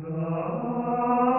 da